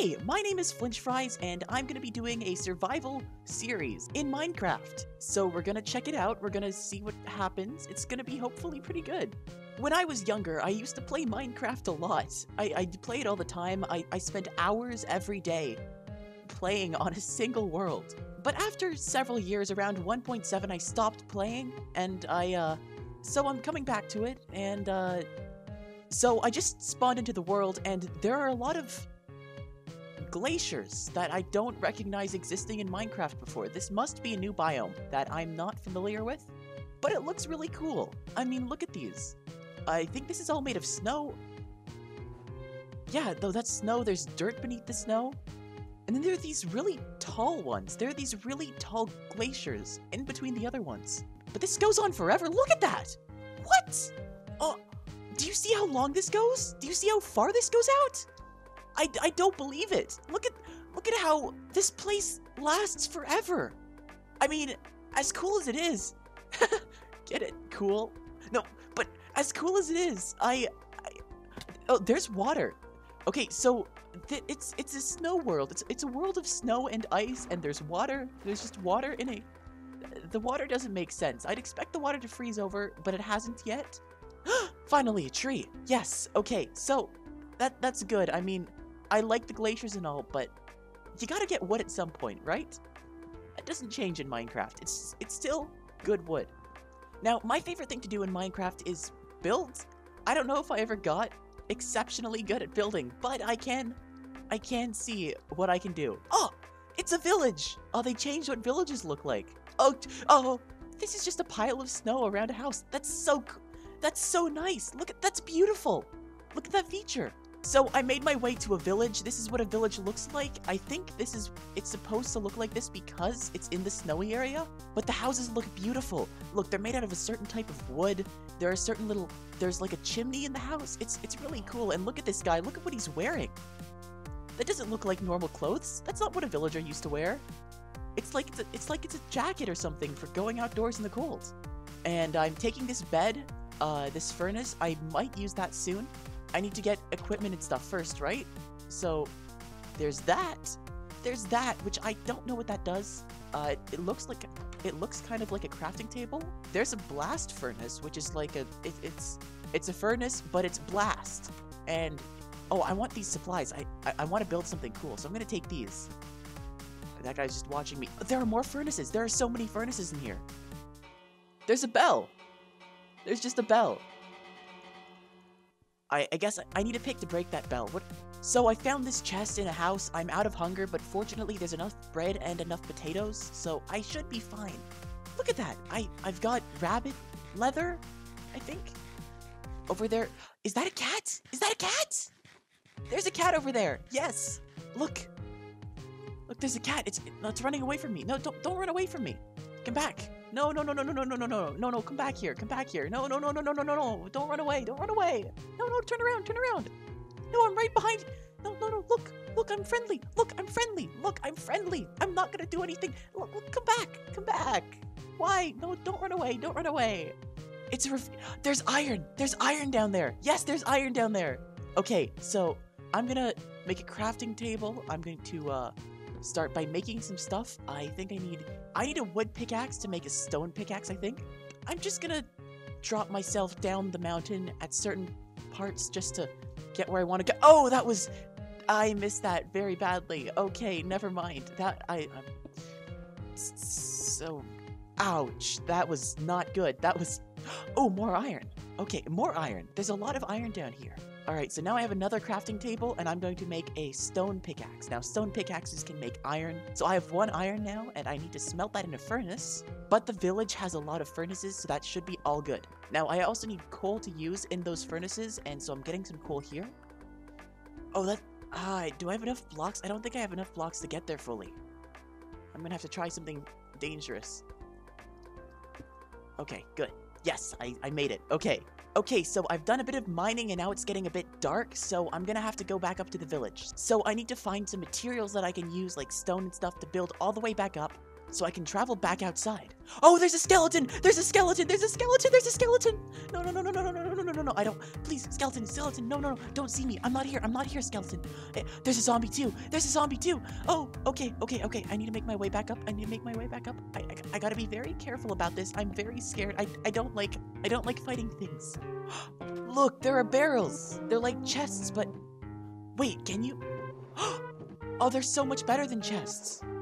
Hey, my name is Flinch Fries, and I'm gonna be doing a survival series in Minecraft. So we're gonna check it out, we're gonna see what happens. It's gonna be hopefully pretty good. When I was younger, I used to play Minecraft a lot. I, I play it all the time. I, I spent hours every day playing on a single world. But after several years, around 1.7, I stopped playing, and I, uh, so I'm coming back to it, and, uh, so I just spawned into the world, and there are a lot of glaciers that I don't recognize existing in Minecraft before. This must be a new biome that I'm not familiar with, but it looks really cool. I mean, look at these. I think this is all made of snow. Yeah, though that's snow, there's dirt beneath the snow. And then there are these really tall ones. There are these really tall glaciers in between the other ones. But this goes on forever. Look at that! What? Oh, do you see how long this goes? Do you see how far this goes out? I, I don't believe it. Look at look at how this place lasts forever. I mean, as cool as it is, get it? Cool? No, but as cool as it is, I, I oh, there's water. Okay, so th- it's it's a snow world. It's it's a world of snow and ice, and there's water. There's just water in a. The water doesn't make sense. I'd expect the water to freeze over, but it hasn't yet. Finally, a tree. Yes. Okay. So that that's good. I mean, I like the glaciers and all, but you gotta get wood at some point, right? That doesn't change in Minecraft. It's it's still good wood. Now, my favorite thing to do in Minecraft is build. I don't know if I ever got exceptionally good at building, but I can I can see what I can do. Oh, it's a village. Oh, they changed what villages look like. Oh, oh, this is just a pile of snow around a house. That's so that's so nice. Look at that's beautiful. Look at that feature. So I made my way to a village. This is what a village looks like. I think this is, it's supposed to look like this because it's in the snowy area, but the houses look beautiful. Look, they're made out of a certain type of wood. There are certain little, there's like a chimney in the house. It's, it's really cool. And look at this guy, look at what he's wearing. That doesn't look like normal clothes. That's not what a villager used to wear. It's like it's, a, it's like it's a jacket or something for going outdoors in the cold. And I'm taking this bed, uh, this furnace. I might use that soon. I need to get equipment and stuff first, right? So there's that. There's that, which I don't know what that does. Uh, it looks like it looks kind of like a crafting table. There's a blast furnace, which is like a it, it's it's a furnace, but it's blast. And oh, I want these supplies. I I, I want to build something cool, so I'm gonna take these. That guy's just watching me. There are more furnaces. There are so many furnaces in here. There's a bell. There's just a bell. I, I guess I need a pick to break that bell. What? So I found this chest in a house. I'm out of hunger, but fortunately there's enough bread and enough potatoes, so I should be fine. Look at that. I, I've got rabbit leather, I think. Over there. Is that a cat? Is that a cat? There's a cat over there. Yes. Look. Look, there's a cat. It's, it's running away from me. No, don't, don't run away from me. Come back. No, no, no, no, no, no, no, no, no, no, no, come back here, come back here. No, no, no, no, no, no, no, no, don't run away, don't run away. No, no, turn around, turn around. No, I'm right behind. No, no, no, look, look, I'm friendly. Look, I'm friendly. Look, I'm friendly. I'm not gonna do anything. Look, look come back, come back. Why? No, don't run away, don't run away. It's a ref- There's iron. There's iron down there. Yes, there's iron down there. Okay, so I'm gonna make a crafting table. I'm going to uh, start by making some stuff. I think I need I need a wood pickaxe to make a stone pickaxe, I think. I'm just gonna drop myself down the mountain at certain parts just to get where I want to go. Oh, that was I missed that very badly. Okay, never mind. That I I'm so ouch. That was not good. That was Oh, more iron. Okay, more iron. There's a lot of iron down here. Alright, so now I have another crafting table, and I'm going to make a stone pickaxe. Now, stone pickaxes can make iron, so I have one iron now, and I need to smelt that in a furnace. But the village has a lot of furnaces, so that should be all good. Now, I also need coal to use in those furnaces, and so I'm getting some coal here. Oh, that... Ah, do I have enough blocks? I don't think I have enough blocks to get there fully. I'm gonna have to try something dangerous. Okay, good. Yes, I, I made it. Okay. Okay, so I've done a bit of mining and now it's getting a bit dark, so I'm gonna have to go back up to the village. So I need to find some materials that I can use, like stone and stuff, to build all the way back up. So I can travel back outside. Oh, there's a skeleton! There's a skeleton! There's a skeleton! There's a skeleton! No, no, no, no, no, no, no, no, no, no, no, I don't. Please, skeleton, skeleton, no, no, no, don't see me. I'm not here. I'm not here, skeleton. Eh, There's a zombie too. There's a zombie too. Oh, okay, okay, okay. I need to make my way back up. I need to make my way back up. I, I, I gotta be very careful about this. I'm very scared. I, I don't like, I don't like fighting things. Look, there are barrels. They're like chests, but wait, can you? Oh, they're so much better than chests.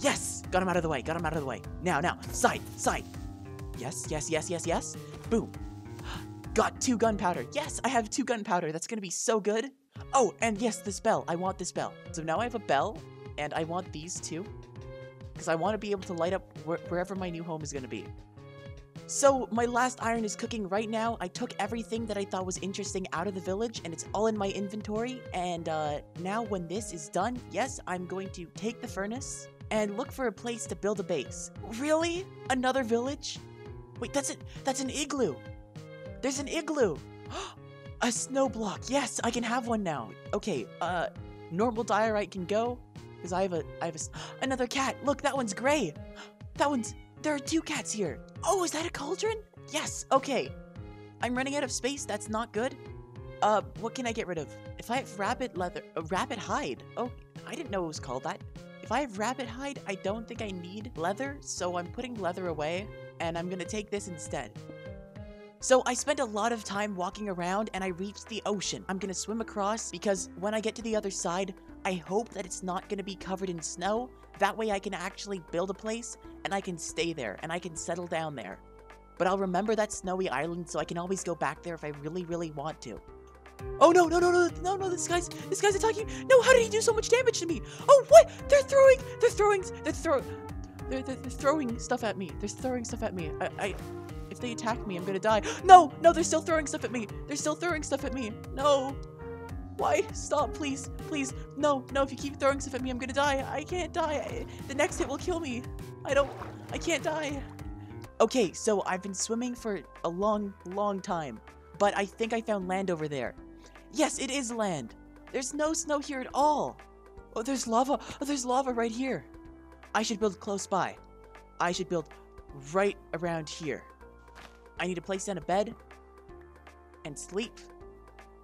Yes! Got him out of the way, got him out of the way. Now, now, side, side. Yes, yes, yes, yes, yes. Boom. Got two gunpowder. Yes, I have two gunpowder. That's gonna be so good. Oh, and yes, this bell. I want this bell. So now I have a bell, and I want these two. Because I want to be able to light up wh wherever my new home is gonna be. So, my last iron is cooking right now. I took everything that I thought was interesting out of the village, and it's all in my inventory. And uh, now, when this is done, yes, I'm going to take the furnace and look for a place to build a base. Really? Another village? Wait, that's it. That's an igloo. There's an igloo. a snow block. Yes, I can have one now. Okay, uh, normal diorite can go because I have a, I have a, another cat. Look, that one's gray. That one's, there are two cats here. Oh, is that a cauldron? Yes, okay. I'm running out of space. That's not good. Uh, what can I get rid of? If I have rabbit leather, uh, rabbit hide. Oh, I didn't know it was called that. If I have rabbit hide, I don't think I need leather, so I'm putting leather away, and I'm gonna take this instead. So I spent a lot of time walking around and I reached the ocean. I'm gonna swim across because when I get to the other side, I hope that it's not gonna be covered in snow. That way I can actually build a place and I can stay there and I can settle down there. But I'll remember that snowy island so I can always go back there if I really, really want to. Oh no, no, no, no, no, no, this guy's, this guy's attacking. No, how did he do so much damage to me? Oh, what? They're throwing, they're throwing, they're throwing, they're, they're, they're throwing stuff at me. They're throwing stuff at me. I, I, if they attack me, I'm gonna die. No, no, they're still throwing stuff at me. They're still throwing stuff at me. No. Why? Stop, please, please. No, no, if you keep throwing stuff at me, I'm gonna die. I can't die. I, the next hit will kill me. I don't, I can't die. Okay, so I've been swimming for a long, long time, but I think I found land over there. Yes, it is land. There's no snow here at all. Oh, there's lava. Oh, there's lava right here. I should build close by. I should build right around here. I need to place down a bed and sleep.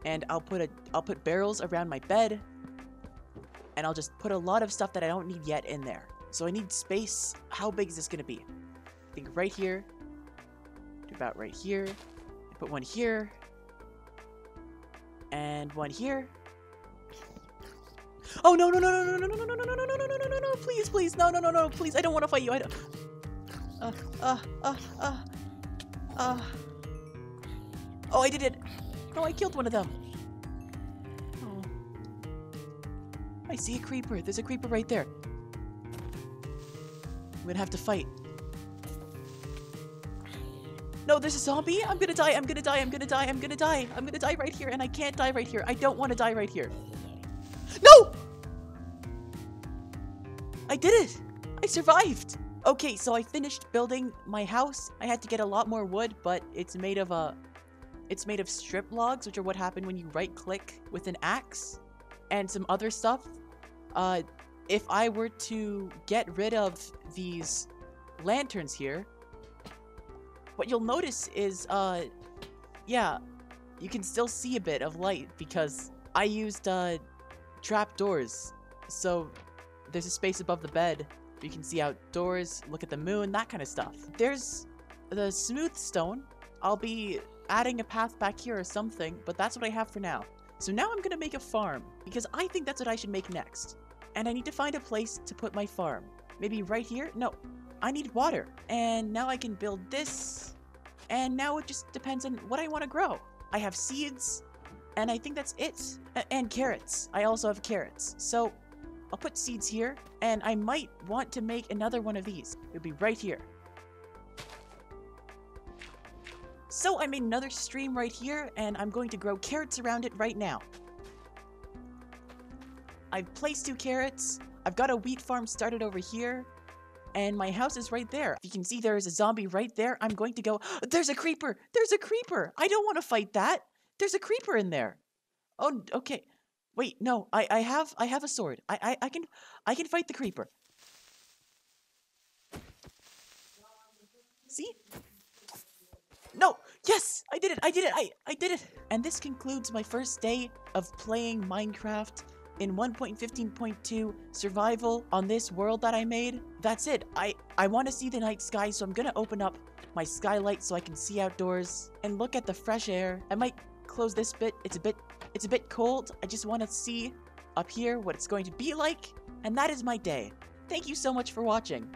And I'll put a I'll put barrels around my bed. And I'll just put a lot of stuff that I don't need yet in there. So I need space. How big is this gonna be? I think right here. To about right here. Put one here. And one here. Oh no no no no no no no no no no no no no no no no please please no no no no please I don't want to fight you I don't uh uh uh uh uh Oh I did it No I killed one of them Oh I see a creeper there's a creeper right there I'm gonna have to fight no, there's a zombie. I'm gonna die. I'm gonna die. I'm gonna die. I'm gonna die. I'm gonna die right here, and I can't die right here. I don't want to die right here. No! I did it! I survived! Okay, so I finished building my house. I had to get a lot more wood, but it's made of a... It's made of strip logs, which are what happen when you right-click with an axe. And some other stuff. Uh, if I were to get rid of these lanterns here, what you'll notice is, uh, yeah, you can still see a bit of light because I used, uh, trap doors. So there's a space above the bed. You can see outdoors, look at the moon, that kind of stuff. There's the smooth stone. I'll be adding a path back here or something, but that's what I have for now. So now I'm gonna make a farm, because I think that's what I should make next. And I need to find a place to put my farm. Maybe right here? No, I need water. And now I can build this. And now it just depends on what I want to grow. I have seeds, and I think that's it. A- and carrots. I also have carrots. So I'll put seeds here, and I might want to make another one of these. It'll be right here. So I made another stream right here, and I'm going to grow carrots around it right now. I've placed two carrots. I've got a wheat farm started over here. And my house is right there. If you can see there is a zombie right there, I'm going to go, oh, there's a creeper! There's a creeper! I don't want to fight that! There's a creeper in there! Oh, okay. Wait, no, I, I have I have a sword. I, I, I can I can fight the creeper. See? No! Yes! I did it! I did it! I, I did it! And this concludes my first day of playing Minecraft in 1.15.2 survival on this world that I made. That's it. I, I want to see the night sky, so I'm gonna open up my skylight so I can see outdoors and look at the fresh air. I might close this bit. It's a bit it's a bit cold. I just want to see up here what it's going to be like. And that is my day. Thank you so much for watching.